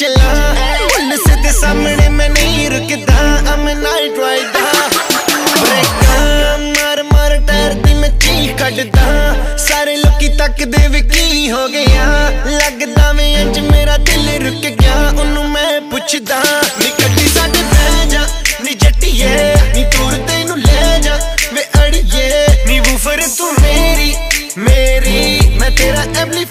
ਚਲਾ। ਪੁਲਿਸ ਦੇ ਸਾਹਮਣੇ ਮੈਂ ਨਹੀਂ ਰੁਕਦਾ। ਆਮ ਨਾਈਟ ਰਾਈਡਰ ਬ੍ਰੇਕਾਂ ਮਾਰ ਮਾਰ ਟਾਇਰ ਦੀ ਮੈਂ ਚੀਖ ਕੱਢਦਾ। ਸਾਰੇ ਲੋਕੀ ਤੱਕਦੇ ਵੀ ਕੀ ਹੋ ਗਿਆ। ਲੱਗਦਾ ਵੇ ਅੱਜ ਮੇਰਾ ਦਿਲ ਰੁਕ ਗਿਆ। ਉਹਨੂੰ ਮੈਂ ਪੁੱਛਦਾ, ਨੀ ਕੱਢੀ ਸਾਡੇ ਬਹਿ ਜਾ। ਨੀ ਜੱਟੀਏ, ਨੀ ਤੂਰ ਤੈਨੂੰ ਲੈ ਜਾ। ਵੇ ਅੜੀਏ, ਨੀ ਵੂਫਰ ਤੂੰ ਮੇਰੀ ਮੇਰੀ। ਮੈਂ ਤੇਰਾ ਐਬਲੀ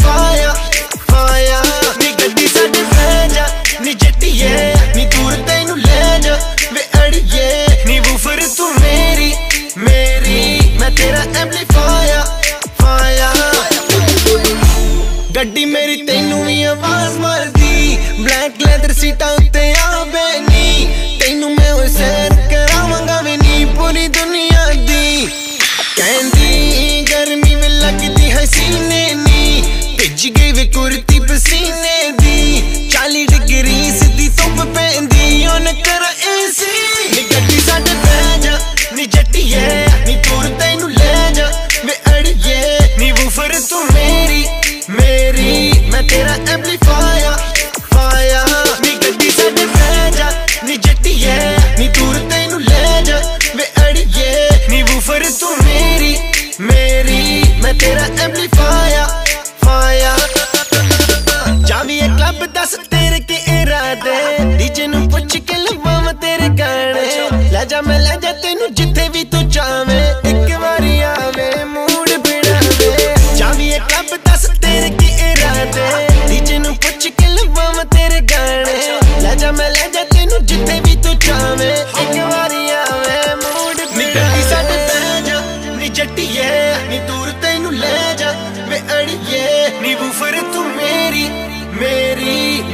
ਮੈਨੂੰ ਵੀ ਆਵਾਜ਼ ਮਾਰਦੀ। ਬਲੈਕ ਲੈਦਰ ਸੀਟਾਂ ਉੱਤੇ ਆ ਬੈਣੀ। ਤੈਨੂੰ ਮੈਂ ਉਹ ਸੈਰ ਕਰਾਵਾਂਗਾ ਵੀ ਨਹੀਂ ਪੂਰੀ ਦੁਨੀਆ ਦੀ। ਕਹਿੰਦੀ, ਗਰਮੀ ਵਿੱਚ ਲੱਗਦੀ ਹਸੀਨੇ ਨੀ ਭਿੱਜ ਗਈ ਵੇ ਕੁਰਤੀ ਪਸੀਨੇ ਦੀ। 40 ਡਿਗਰੀ ਸਿੱਧੀ ਧੁੱਪ ਪੈਂਦੀ ਓਨ ਕਰ ਏਸੀ ਮੇਰੀ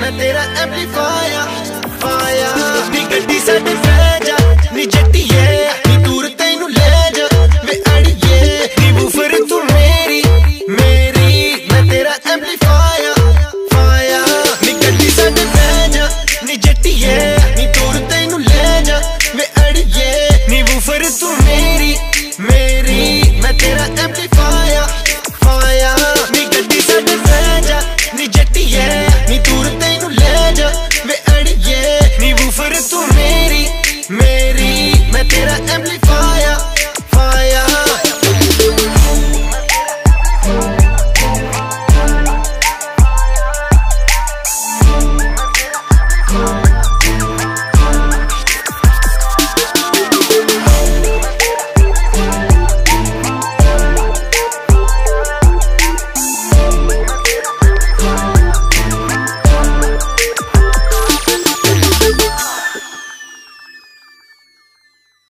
Met data amplifier, fire. Because these are different.